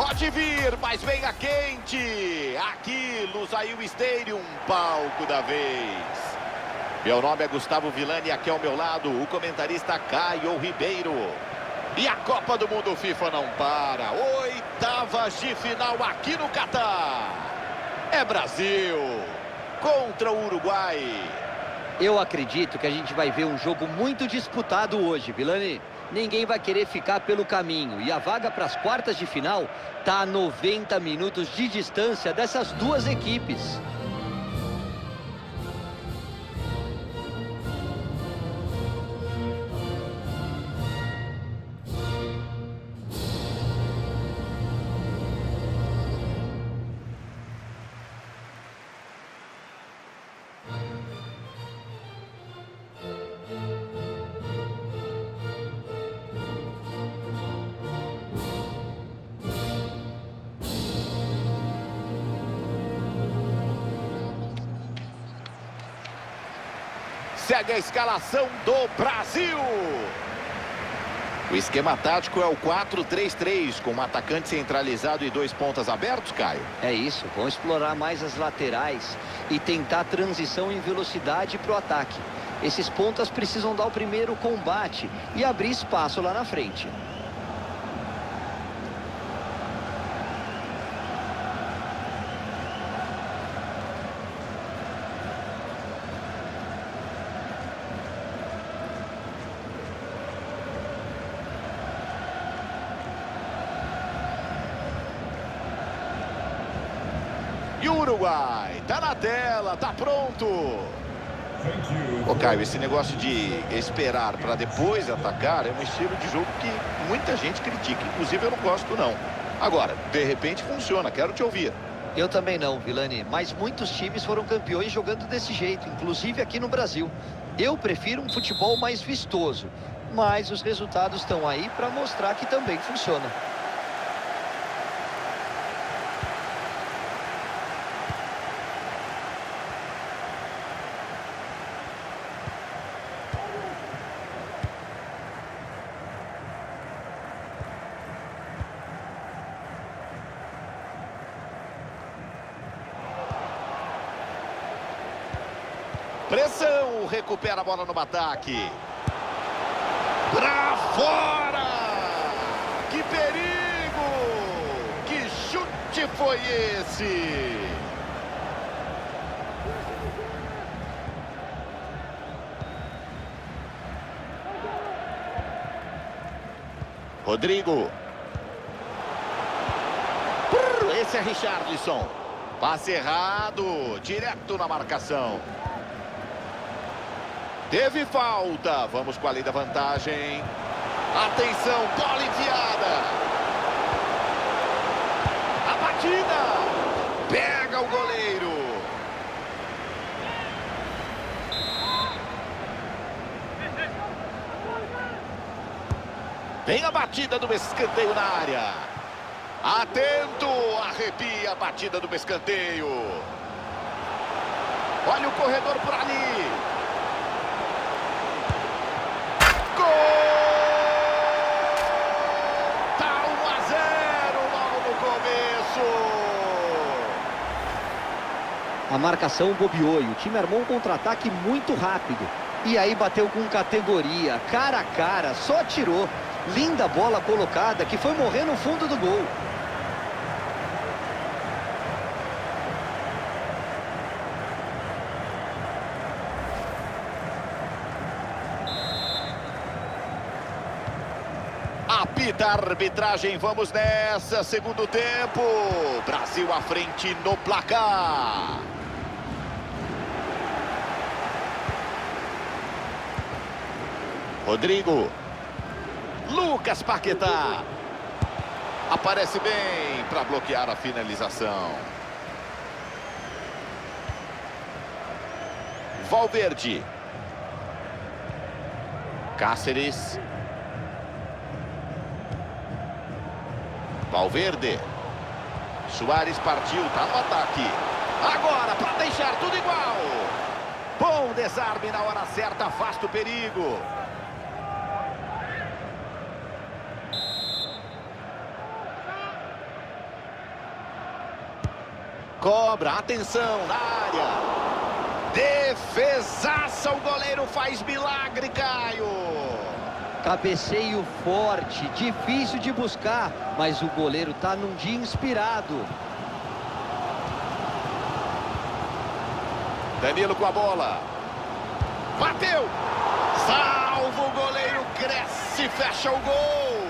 Pode vir, mas venha quente. Aqui, Lusail Stadium, palco da vez. Meu nome é Gustavo Villani e aqui ao meu lado o comentarista Caio Ribeiro. E a Copa do Mundo FIFA não para. Oitavas de final aqui no Catar. É Brasil contra o Uruguai. Eu acredito que a gente vai ver um jogo muito disputado hoje, Vilani. Ninguém vai querer ficar pelo caminho. E a vaga para as quartas de final está a 90 minutos de distância dessas duas equipes. Segue a escalação do Brasil. O esquema tático é o 4-3-3, com um atacante centralizado e dois pontas abertos, Caio. É isso, vão explorar mais as laterais e tentar transição em velocidade para o ataque. Esses pontas precisam dar o primeiro combate e abrir espaço lá na frente. Uruguai tá na tela, tá pronto. Ô Caio, esse negócio de esperar para depois atacar é um estilo de jogo que muita gente critica. Inclusive eu não gosto não. Agora, de repente funciona, quero te ouvir. Eu também não, Vilani, mas muitos times foram campeões jogando desse jeito, inclusive aqui no Brasil. Eu prefiro um futebol mais vistoso, mas os resultados estão aí para mostrar que também funciona. Pressão, recupera a bola no ataque. Pra fora! Que perigo! Que chute foi esse? Rodrigo. Esse é Richarlison. Passe errado, direto na marcação. Teve falta. Vamos com a lei da vantagem. Atenção, bola enfiada. A batida. Pega o goleiro. Vem a batida do escanteio na área. Atento, arrepia a batida do escanteio. Olha o corredor por ali. Gol! Tá 1 a 0 logo no começo. A marcação bobeou e o time armou um contra-ataque muito rápido. E aí bateu com categoria, cara a cara, só tirou. Linda bola colocada que foi morrer no fundo do gol. Apita a arbitragem, vamos nessa, segundo tempo. Brasil à frente no placar. Rodrigo. Lucas Paquetá. Aparece bem para bloquear a finalização. Valverde. Cáceres. Valverde. Soares partiu, tá no ataque. Agora, para deixar tudo igual. Bom desarme na hora certa, afasta o perigo. Cobra, atenção na área. Defesaça, o goleiro faz milagre, Caio. Cabeceio forte, difícil de buscar, mas o goleiro tá num dia inspirado. Danilo com a bola. Bateu. Salvo o goleiro, cresce, fecha o gol.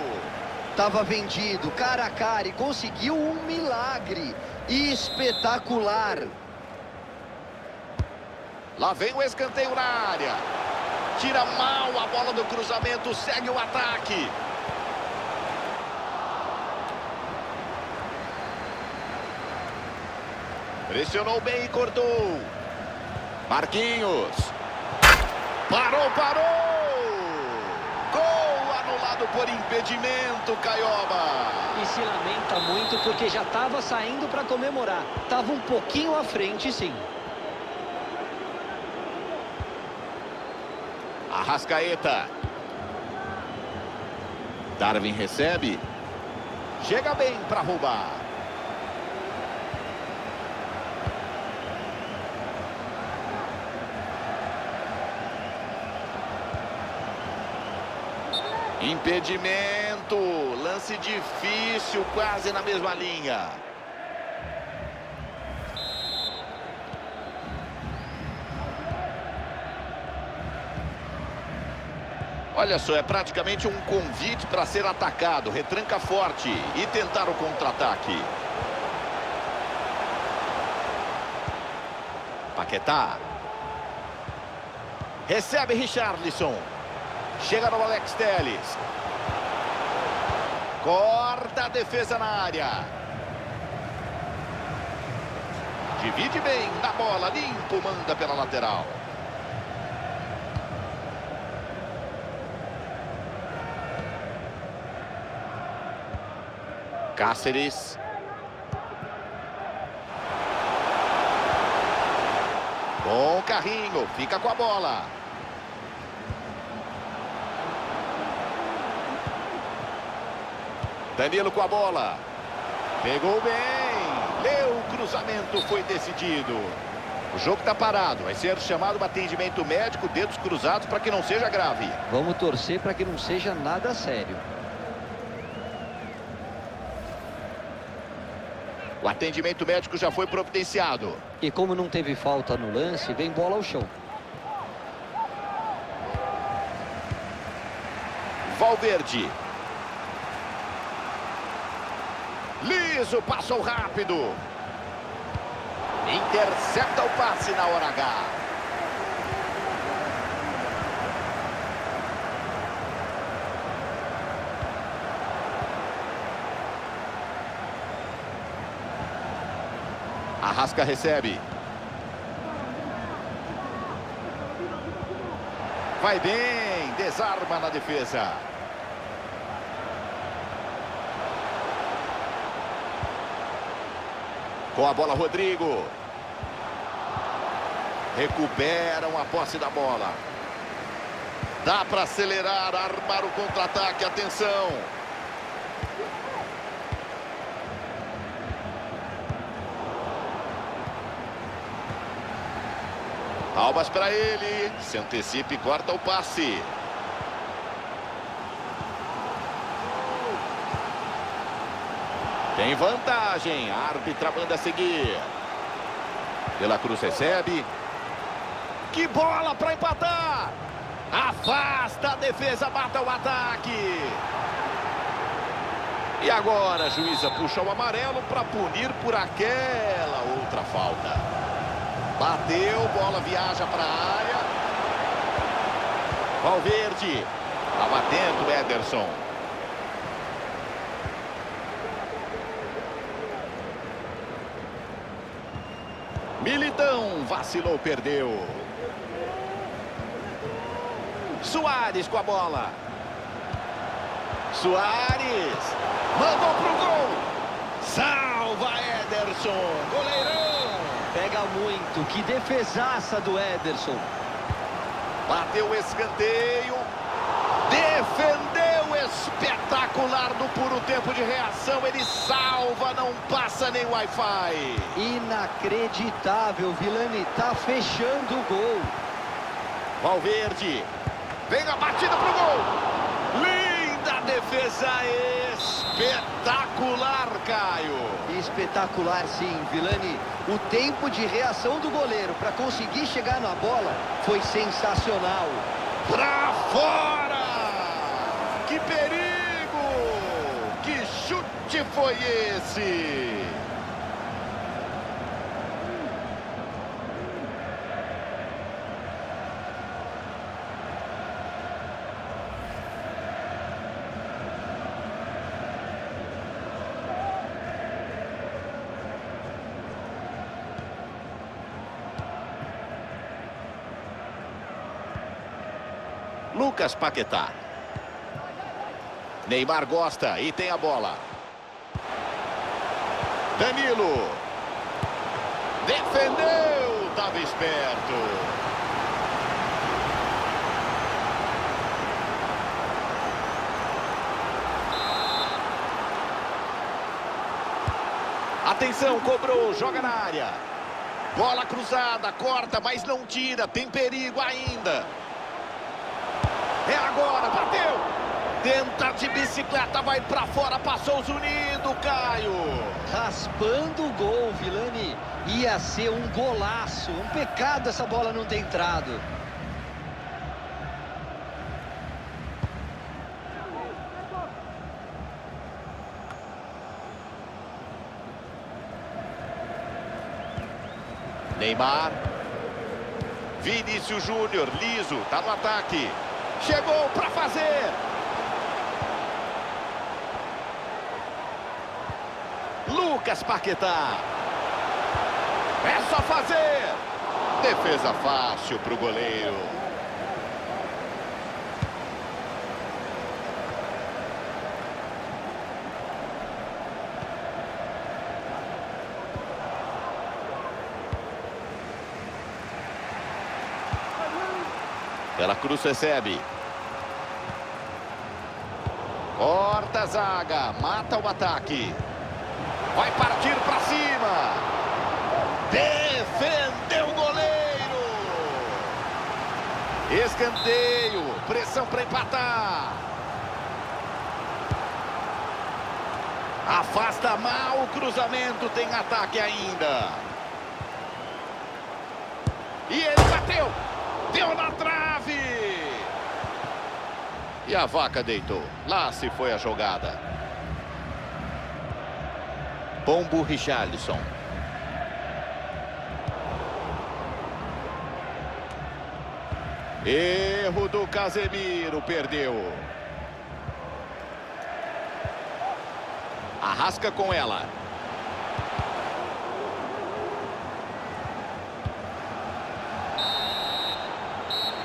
Tava vendido, cara a cara e conseguiu um milagre. Espetacular. Lá vem o escanteio na área. Tira mal a bola do cruzamento, segue o ataque. Pressionou bem e cortou. Marquinhos. Parou, parou! Anulado por impedimento, Caioba. E se lamenta muito porque já estava saindo para comemorar. Tava um pouquinho à frente, sim. Arrascaeta. Darwin recebe. Chega bem para roubar. Impedimento, lance difícil, quase na mesma linha. Olha só, é praticamente um convite para ser atacado. Retranca forte e tentar o contra-ataque. Paquetá. Recebe Richarlison. Chega no Alex Telles. Corta a defesa na área. Divide bem na bola, limpo, manda pela lateral. Cáceres. Bom carrinho, fica com a bola. Danilo com a bola. Pegou bem. Leu o cruzamento, foi decidido. O jogo está parado. Vai ser chamado um atendimento médico, dedos cruzados, para que não seja grave. Vamos torcer para que não seja nada sério. O atendimento médico já foi providenciado. E como não teve falta no lance, vem bola ao chão. Valverde. Liso, passou rápido. Intercepta o passe na hora H. Arrasca recebe. Vai bem, desarma na defesa. Com a bola, Rodrigo. Recuperam a posse da bola. Dá para acelerar, armar o contra-ataque. Atenção. Palmas para ele. Se antecipa e corta o passe. Tem vantagem. A árbitra manda seguir. De La Cruz recebe. Que bola para empatar. Afasta a defesa, mata o ataque. E agora a juíza puxa o amarelo para punir por aquela outra falta. Bateu, bola viaja para a área. Valverde. Está batendo o Ederson. Militão vacilou, perdeu. Soares com a bola. Soares. Mandou pro gol. Salva Ederson. Goleirão. Pega muito, que defesaça do Ederson. Bateu o escanteio. Defendeu Espetacular no puro tempo de reação. Ele salva, não passa nem Wi-Fi. Inacreditável, Vilani. Tá fechando o gol. Valverde. Vem a batida pro gol. Linda defesa espetacular, Caio. Espetacular, sim, Vilani. O tempo de reação do goleiro para conseguir chegar na bola foi sensacional. Pra fora! Que perigo! Que chute foi esse? Lucas Paquetá. Neymar gosta e tem a bola. Danilo. Defendeu. Estava esperto. Atenção, cobrou, joga na área. Bola cruzada, corta, mas não tira, tem perigo ainda. É agora, bateu! Tenta de bicicleta, vai pra fora, passou o Zunido, Caio. Raspando o gol, Vilani. Ia ser um golaço. Um pecado essa bola não ter entrado. Neymar. Vinícius Júnior, liso, tá no ataque. Chegou para fazer. Lucas Paquetá. É só fazer. Defesa fácil para o goleiro. Ela Cruz recebe. Corta a zaga, mata o ataque. Vai partir para cima. Defendeu o goleiro. Escanteio, pressão para empatar. Afasta mal o cruzamento, tem ataque ainda. E ele bateu. Deu na trave. E a vaca deitou. Lá se foi a jogada. Pombo Richarlison. Erro do Casemiro, perdeu. Arrasca com ela.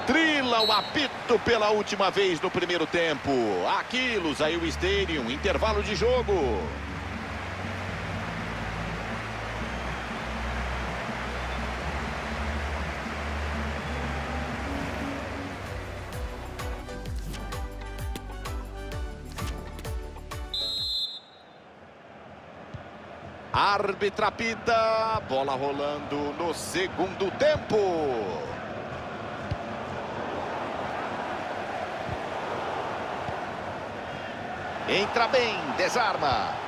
Trila o apito pela última vez no primeiro tempo. Aqui, Lusail Stadium, intervalo de jogo. Árbitra apita, bola rolando no segundo tempo. Entra bem, desarma.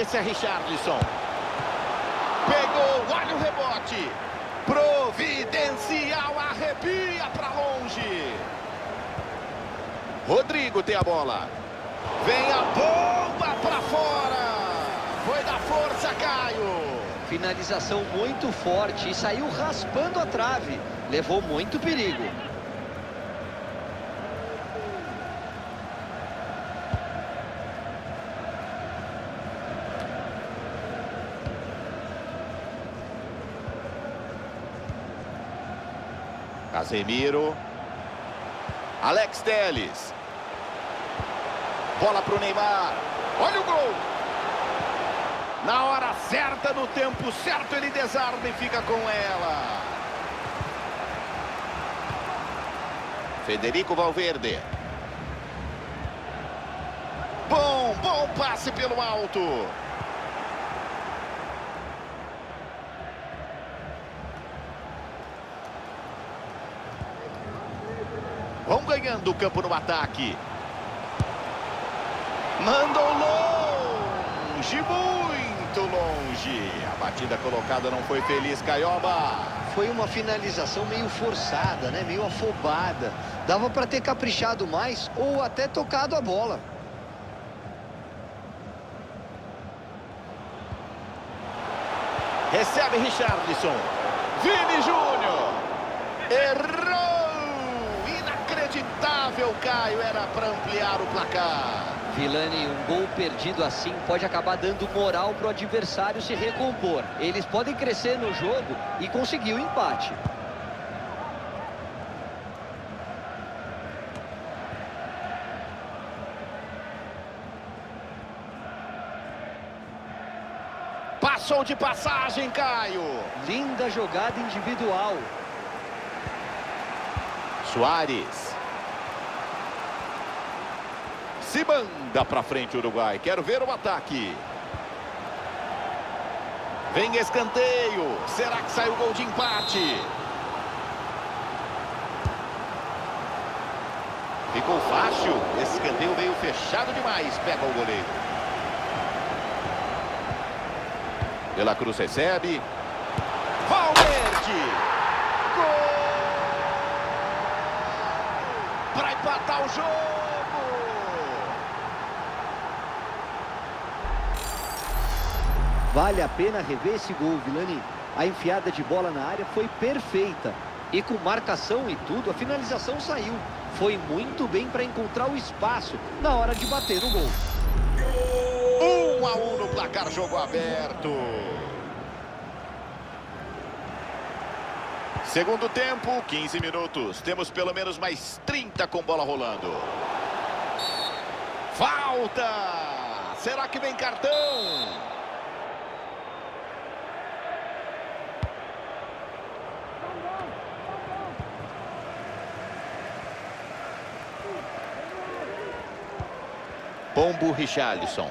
Esse é Richarlison. Pegou, olha o rebote. Providencial, arrepia para longe. Rodrigo tem a bola. Vem a bomba para fora. Foi da força, Caio. Finalização muito forte e saiu raspando a trave. Levou muito perigo. Casemiro. Alex Teles. Bola para o Neymar. Olha o gol. Na hora certa, no tempo certo, ele desarma e fica com ela. Federico Valverde. Bom, bom passe pelo alto. Vão ganhando o campo no ataque. Mandou longe, muito longe. A batida colocada não foi feliz, Caioba. Foi uma finalização meio forçada, né? Meio afobada. Dava para ter caprichado mais ou até tocado a bola. Recebe Richarlison. Vini Júnior. Errou. Inacreditável, Caio. Era para ampliar o placar. Vilani, um gol perdido assim pode acabar dando moral para o adversário se recompor. Eles podem crescer no jogo e conseguir o empate. Passou de passagem, Caio. Linda jogada individual. Soares. Se manda para frente o Uruguai. Quero ver o ataque. Vem escanteio. Será que sai o gol de empate? Ficou fácil. Esse escanteio veio fechado demais. Pega o goleiro. De La Cruz recebe. Valverde. Gol! Para empatar o jogo. Vale a pena rever esse gol, Vilani. A enfiada de bola na área foi perfeita. E com marcação e tudo, a finalização saiu. Foi muito bem para encontrar o espaço na hora de bater o gol. Um a um no placar, jogo aberto. Segundo tempo, 15 minutos. Temos pelo menos mais 30 com bola rolando. Falta! Será que vem cartão? Pombo Richarlison.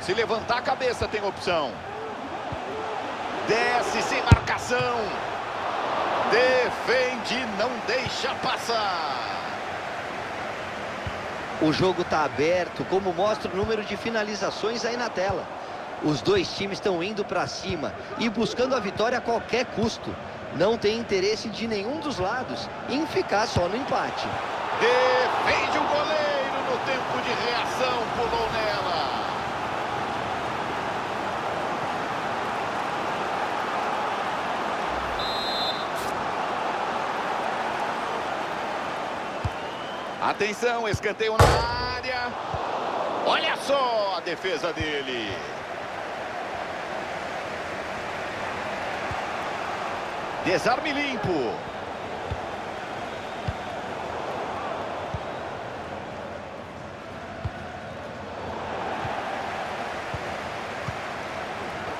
Se levantar a cabeça tem opção. Desce sem marcação. Defende, não deixa passar. O jogo está aberto, como mostra o número de finalizações aí na tela. Os dois times estão indo para cima e buscando a vitória a qualquer custo. Não tem interesse de nenhum dos lados em ficar só no empate. Defende o goleiro no tempo de reação, pulou nela. Atenção, escanteio na área. Olha só a defesa dele. Desarme limpo.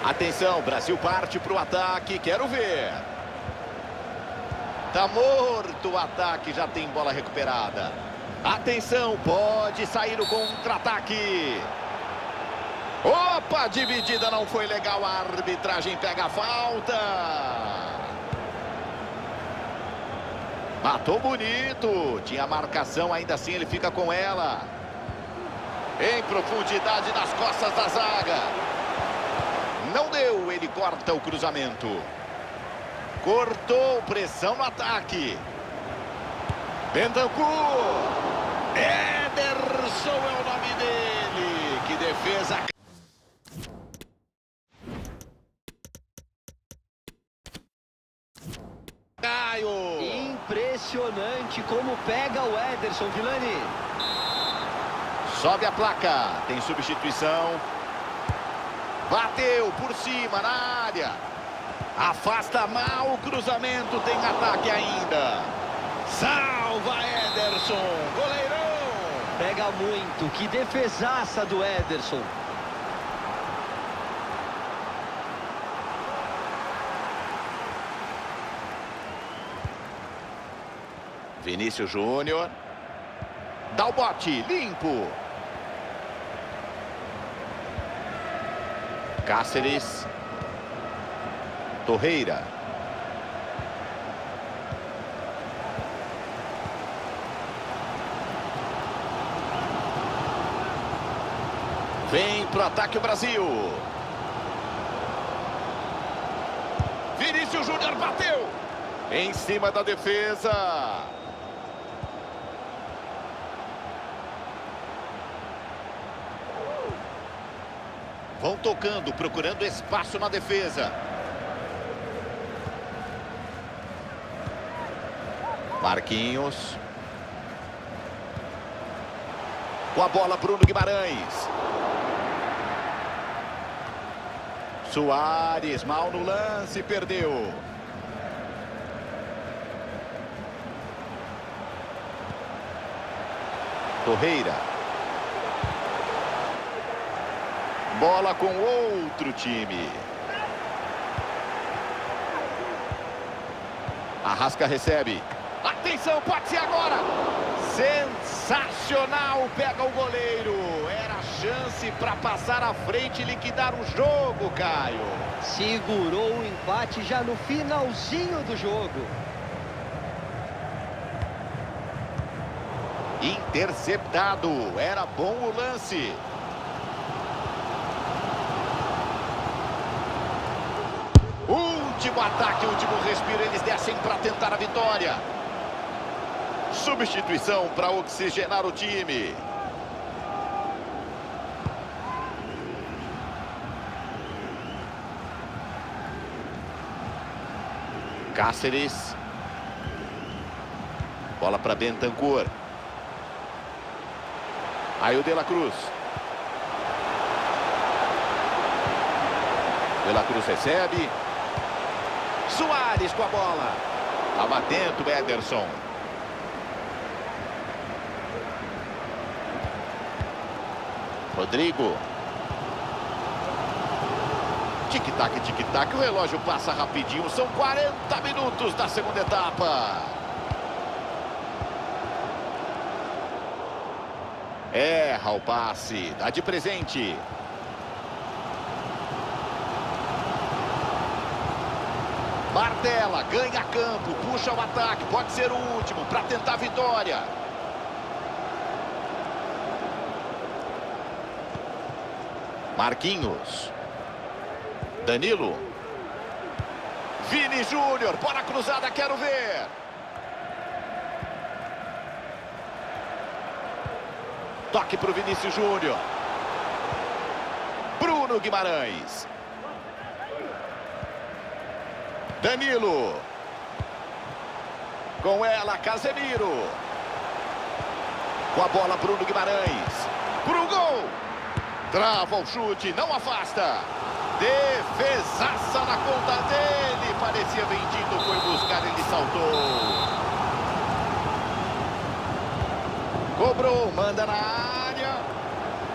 Atenção, Brasil parte para o ataque, quero ver. Tá morto o ataque, já tem bola recuperada. Atenção, pode sair o contra-ataque. Opa, dividida não foi legal, a arbitragem pega a falta. Matou bonito, tinha marcação, ainda assim ele fica com ela. Em profundidade nas costas da zaga. Não deu, ele corta o cruzamento. Cortou, pressão no ataque. Bentancur. Ederson é o nome dele. Que defesa. Caio. Impressionante como pega o Ederson, Vilani. Sobe a placa. Tem substituição. Bateu por cima na área. Afasta mal o cruzamento, tem ataque ainda. Salva Ederson, goleirão. Pega muito, que defesaça do Ederson. Vinícius Júnior. Dá o bote, limpo. Cáceres. Torreira. Vem pro ataque o Brasil. Vinícius Júnior bateu. Em cima da defesa. Vão tocando, procurando espaço na defesa. Marquinhos. Com a bola, Bruno Guimarães. Soares, mal no lance, perdeu. Torreira. Bola com outro time. Arrasca recebe. Atenção, pode ser agora. Sensacional, pega o goleiro. Era a chance para passar à frente e liquidar o jogo, Caio. Segurou o empate já no finalzinho do jogo. Interceptado. Era bom o lance. Ataque, último respiro. Eles descem para tentar a vitória. Substituição para oxigenar o time. Cáceres. Bola para Bentancur. Aí o De La Cruz. De La Cruz recebe. Soares com a bola. Estava atento, Ederson. Rodrigo. Tic-tac, tic-tac. O relógio passa rapidinho. São 40 minutos da segunda etapa. Erra o passe. Dá de presente. Martela, ganha campo, puxa o ataque, pode ser o último para tentar a vitória. Marquinhos. Danilo. Vini Júnior, bola cruzada, quero ver. Toque para o Vinícius Júnior. Bruno Guimarães. Danilo. Com ela, Casemiro. Com a bola, Bruno Guimarães. Pro gol. Trava o chute, não afasta. Defesaça na conta dele. Parecia vendido, foi buscar, ele saltou. Cobrou, manda na área.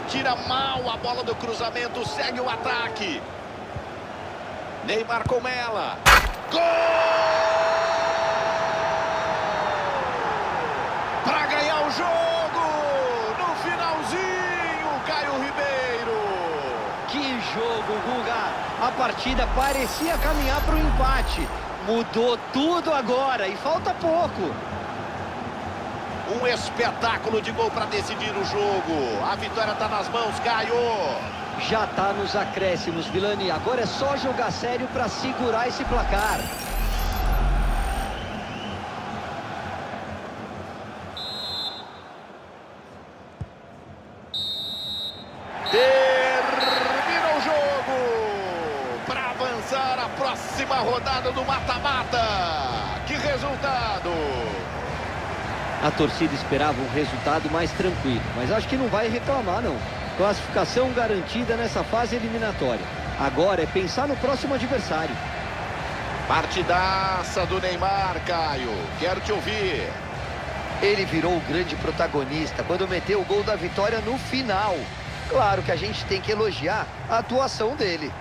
Tira mal a bola do cruzamento, segue o ataque. Neymar com ela. Gol! Para ganhar o jogo! No finalzinho, Caio Ribeiro. Que jogo, Guga! A partida parecia caminhar para o empate. Mudou tudo agora e falta pouco. Um espetáculo de gol para decidir o jogo. A vitória está nas mãos, Caio. Já está nos acréscimos, Vilani. Agora é só jogar sério para segurar esse placar. Termina o jogo para avançar a próxima rodada do mata-mata. Que resultado! A torcida esperava um resultado mais tranquilo, mas acho que não vai reclamar não. Classificação garantida nessa fase eliminatória. Agora é pensar no próximo adversário. Partidaça do Neymar, Caio. Quero te ouvir. Ele virou o grande protagonista quando meteu o gol da vitória no final. Claro que a gente tem que elogiar a atuação dele.